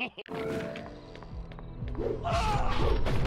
ah!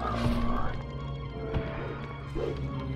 Thank you.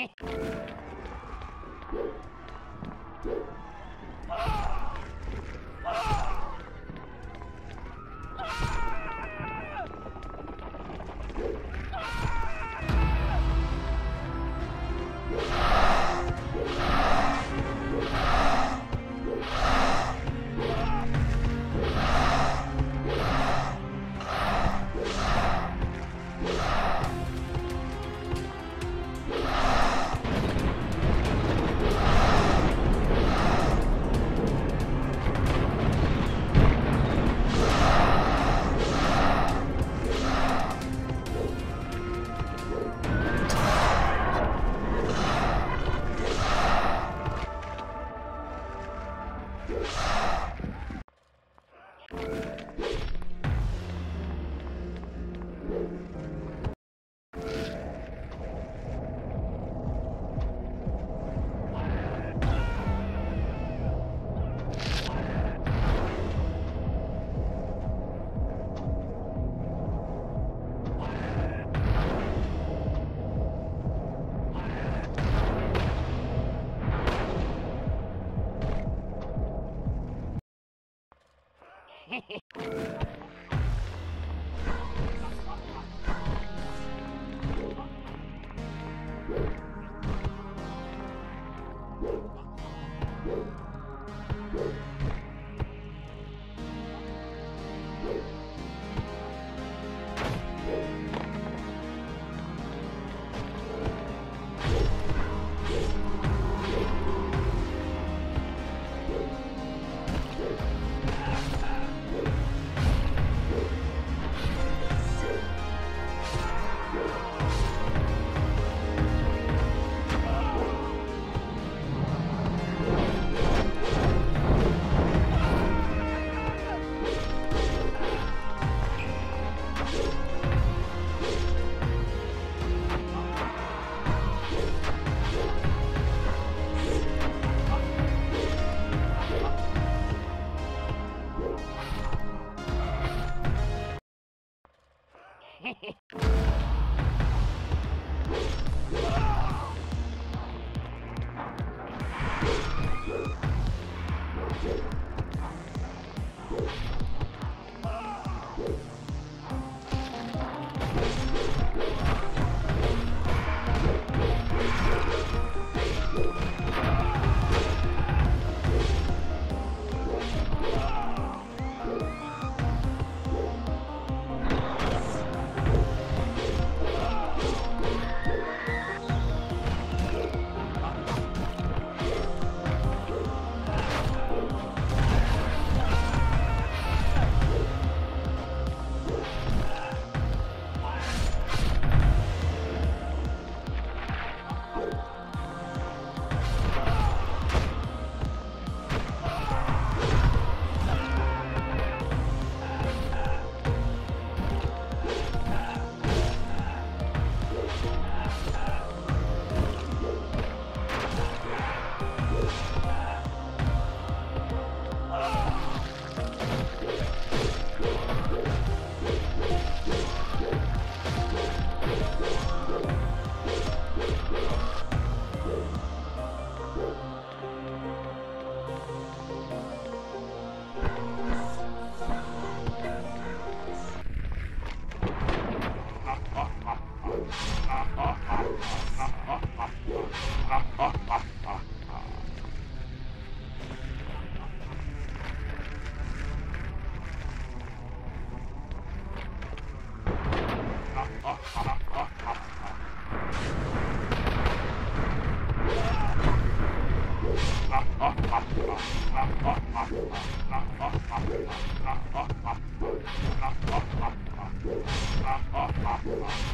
うん。